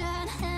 ocean